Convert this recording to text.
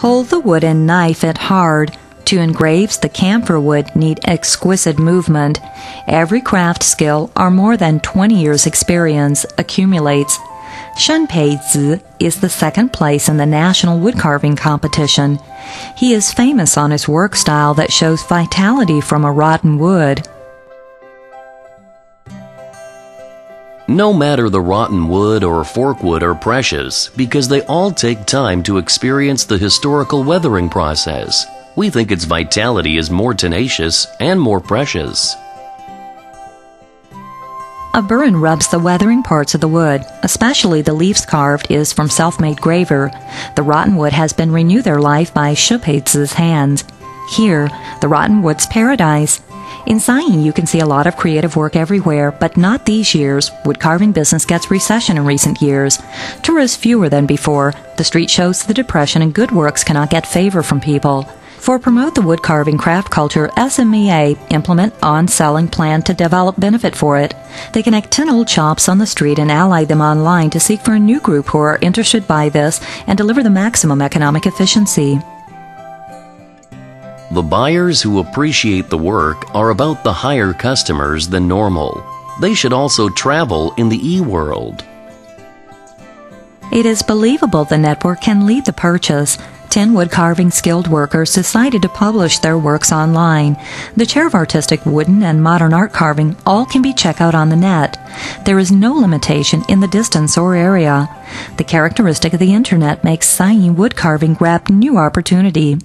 Hold the wooden knife at hard. To engraves the camphor wood need exquisite movement. Every craft skill or more than 20 years experience accumulates. Shen Pei Zi is the second place in the national wood carving competition. He is famous on his work style that shows vitality from a rotten wood. No matter the rotten wood or fork wood are precious because they all take time to experience the historical weathering process. We think its vitality is more tenacious and more precious. A burren rubs the weathering parts of the wood, especially the leaves carved is from self-made graver. The rotten wood has been renewed their life by Shupeizi's hands. Here, the rotten wood's paradise. In Sangyi, you can see a lot of creative work everywhere, but not these years. Wood carving business gets recession in recent years. Tourists fewer than before. The street shows the depression and good works cannot get favor from people. For promote the wood carving craft culture, SMEA implement on-selling plan to develop benefit for it. They connect 10 old shops on the street and ally them online to seek for a new group who are interested by this and deliver the maximum economic efficiency. The buyers who appreciate the work are about the higher customers than normal. They should also travel in the e-world. It is believable the network can lead the purchase. Ten wood carving skilled workers decided to publish their works online. The chair of artistic wooden and modern art carving all can be checked out on the net. There is no limitation in the distance or area. The characteristic of the internet makes Sangyi wood carving grab new opportunity.